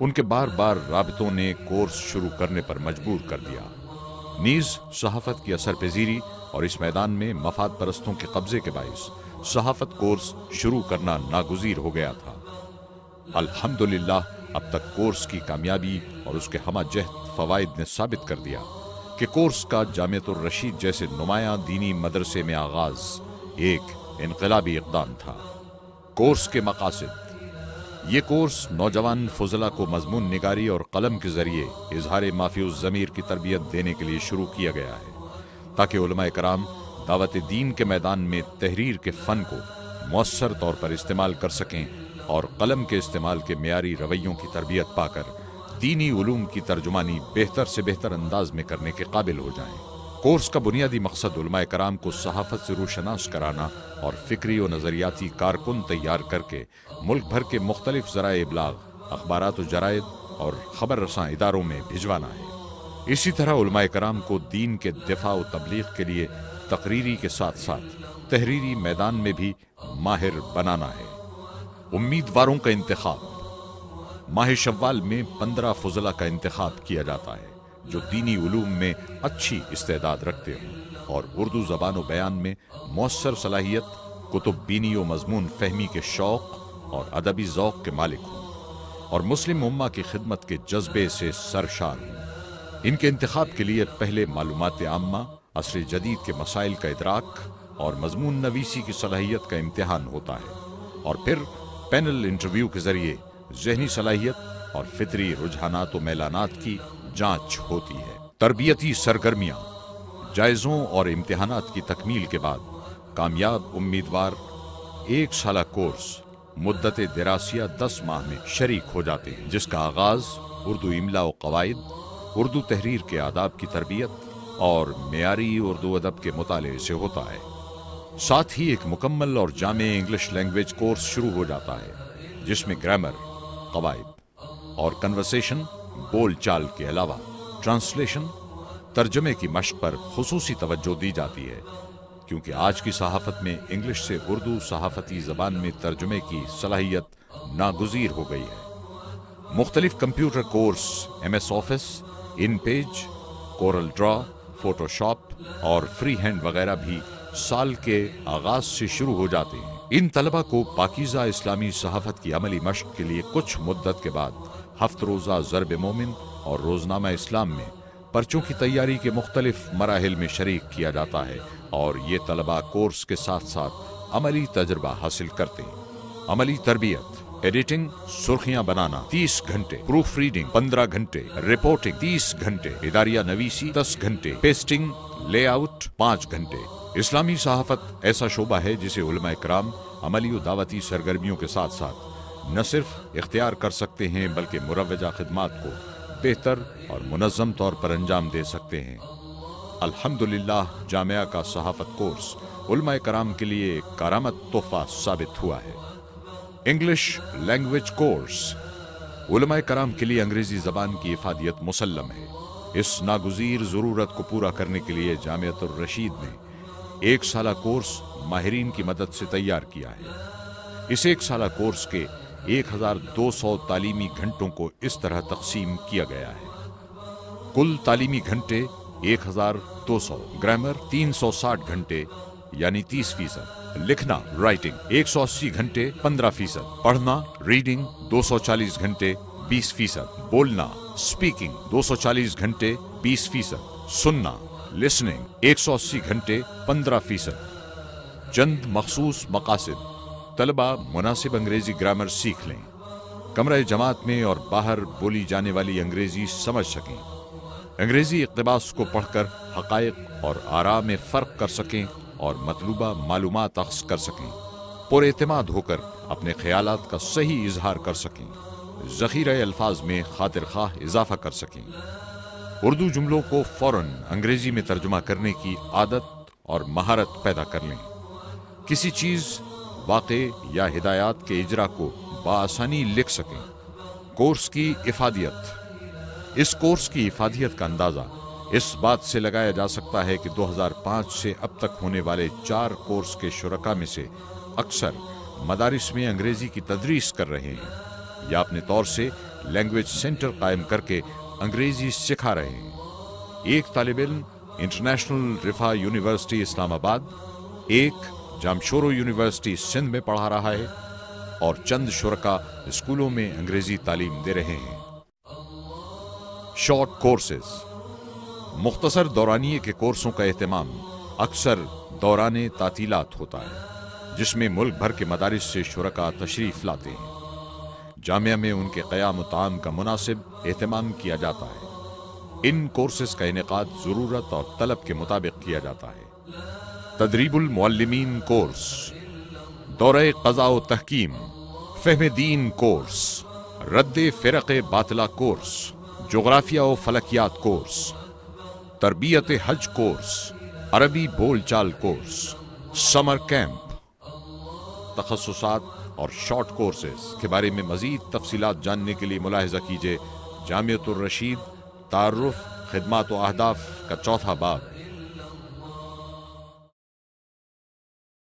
उनके बार बार राबतों ने कोर्स शुरू करने पर मजबूर कर दिया। नीज सहाफत की असर पजीरी और इस मैदान में मफाद परस्तों के कब्जे के बायस सहाफत कोर्स शुरू करना नागुजीर हो गया था। अल्हम्दुलिल्लाह, अब तक कोर्स की कामयाबी और उसके हमा जहद फवायद ने साबित कर दिया कि कोर्स का जामियतुर रशीद जैसे नुमाया दीनी मदरसे में आगाज़ एक इनकलाबी इकदाम था। कोर्स के मकासद ये कोर्स नौजवान फजला को मजमून निगारी और कलम के ज़रिए इजहार माफ़ी ज़मीर की तरबियत देने के लिए शुरू किया गया है, ताकि कराम दावत दीन के मैदान में तहरीर के फ़न को मौसर तौर पर इस्तेमाल कर सकें और कलम के इस्तेमाल के मीरी रवैयों की तरबियत पाकर दीनी की तर्जुमानी बेहतर से बेहतर अंदाज में करने के काबिल हो जाएँ। कोर्स का बुनियादी मकसद कराम को सहाफत से रूशनाश कराना और फिक्री और नज़रियाती कारकुन तैयार करके मुल्क भर के मुख्तलिफ़ जरा इबलाग अखबार जरायद और खबर रसा इदारों में भिजवाना है। इसी तरह कराम को दीन के दिफा व तबलीग के लिए तकरीरी के साथ साथ तहरीरी मैदान में भी माहिर बनाना है। उम्मीदवारों का इंतखब। माह शव्वाल में पंद्रह फजला का इंतखब किया जाता है। जो दीनी उलूम में अच्छी इस्तेदाद रखते हों। और उर्दू जबान बयान में मौसर सलाहियत, कुतुब बीनी व मजमून फहमी के शौक और अदबी जौक के मालिक हों। और मुस्लिम उम्मा की खिदमत के जज्बे से सरशार हों। इनके इंतखब के लिए पहले मालूम आमा असर जदीद के मसाइल का इदराक और मजमून नवीसी की सलाहियत का इम्तहान होता है। और फिर पैनल इंटरव्यू के ज़रिए जहनी सलाहियत और फितरी रुझानात मैलानात की जाँच होती है। तरबियती सरगर्मियाँ, जायजों और इम्तिहान की तकमील के बाद कामयाब उम्मीदवार, एक साल कोर्स, मुद्दत दरासिया दस माह में शरीक हो जाते हैं, जिसका आगाज़ उर्दू इमला व कवायद, उर्दू तहरीर के आदाब की तरबियत और मेयारी उर्दू अदब के मुताले से होता है। साथ ही एक मुकम्मल और जाम इंग्लिश लैंग्वेज कोर्स शुरू हो जाता है, जिसमें ग्रामर, कवायद और कन्वर्सेशन बोल चाल के अलावा ट्रांसलेशन, तर्जमे की मश्क पर खसूसी तवज्जो दी जाती है, क्योंकि आज की सहाफत में इंग्लिश से उर्दू सहाफती जबान में तर्जमे की सलाहियत नागुजीर हो गई है। मुख्तलिफ़ computer course, M S office, InPage, Corel Draw, Photoshop और फ्री हैंड वगैरह भी साल के आगाज़ से शुरू हो जाते हैं। इन तलबा को पाकिजा इस्लामी सहाफत की अमली मश्क के लिए कुछ मुद्दत के बाद हफ्त रोज़ा, ज़रब मोमिन और रोज़नामा इस्लाम में पर्चों की तैयारी के मुख्तलिफ़ मराहल में शरीक किया जाता है और ये तलबा कोर्स के साथ साथ अमली तजर्बा हासिल करते हैं। अमली तरबियत, एडिटिंग, सुर्खियाँ बनाना 30 घंटे प्रूफ रीडिंग 15 घंटे रिपोर्टिंग 30 घंटे, इदारिया नवीसी 10 घंटे पेस्टिंग लेआउट 5 घंटे। इस्लामी सहाफत ऐसा शोबा है जिसे कराम अमली दावती सरगर्मियों के साथ साथ न सिर्फ़ इख्तियार कर सकते हैं, बल्कि मुरवजा खदमात को बेहतर और मुनज़म तौर पर अंजाम दे सकते हैं। अल्हम्दुलिल्लाह, जामिया का सहाफत कोर्स उलमा कराम के लिए कारामत तोहफा साबित हुआ है। इंग्लिश लैंग्वेज कोर्स उलमा कराम के लिए अंग्रेज़ी जबान की इफादियत मुसलम है। इस नागुजीर ज़रूरत को पूरा करने के लिए जामियत रशीद ने एक साल कोर्स माहरीन की मदद से तैयार किया है। इस एक साल कोर्स के 1200 तालीमी घंटों को इस तरह तकसीम किया गया है। कुल तालीमी घंटे 1200 ग्रामर 360 घंटे, यानी 30 फ़ीसद। लिखना, राइटिंग 180 घंटे 15 फ़ीसद। पढ़ना, रीडिंग 240 घंटे 20 फ़ीसद। बोलना, स्पीकिंग 240 घंटे 20 फ़ीसद। सुनना, लिसनिंग 180 घंटे 15 फ़ीसद। चंद मखसूस मकासद। तलबा मुनासिब अंग्रेज़ी ग्रामर सीख लें। कमरा जमात में और बाहर बोली जाने वाली अंग्रेज़ी समझ सकें। अंग्रेज़ी इकतबास को पढ़कर हकायक और आरा में फ़र्क कर सकें और मतलूबा मालूम अख्स कर सकें। पुरमाद होकर अपने ख्याल का सही इजहार कर सकें। जखीर अल्फाज में खातिर खा इजाफा कर सकें। उर्दू जुमलों को फ़ौर अंग्रेज़ी में तर्जुमा करने की आदत और महारत पैदा कर लें। किसी चीज़ वाक़े या हिदायत के इजरा को बसानी लिख सकें। कोर्स की इफादियत। इस कोर्स की इफादियत का अंदाज़ा इस बात से लगाया जा सकता है कि 2005 से अब तक होने वाले चार कोर्स के शुरा में से अक्सर मदारिस में अंग्रेज़ी की तदरीस कर रहे हैं या अपने तौर से लैंग्वेज सेंटर कायम करके अंग्रेज़ी सिखा रहे हैं। एक तालब इंटरनेशनल रिफा यूनिवर्सिटी इस्लामाबाद, एक जामशोरो यूनिवर्सिटी सिंध में पढ़ा रहा है और चंद शुरका स्कूलों में अंग्रेज़ी तालीम दे रहे हैं। शॉर्ट कोर्सेज मुख्तसर दौरानिए के कोर्सों का एहतमाम अक्सर दौरान तातीलत होता है, जिसमें मुल्क भर के मदारस से शुरका तशरीफ़ लाते हैं। जामिया में उनके क़याम ताम का मुनासिब एहतमाम किया जाता है। इन कोर्सेज का इनका ज़रूरत और तलब के मुताबिक किया जाता है। तदरीबुल मुअल्लिमीन कोर्स दौरे कज़ा तहकीम फहम दीन कोर्स रद्द फ़िरक़ बातला कोर्स जोग्राफिया व फलकियात कोर्स तरबियत हज कोर्स अरबी बोलचाल कोर्स समर कैंप तखसात और शॉर्ट कोर्सेज के बारे में मजीद तफसीत जानने के लिए मुलाहजा कीजिए जामियतुर रशीद तारुफ खदमात अहदाफ का चौथा बाब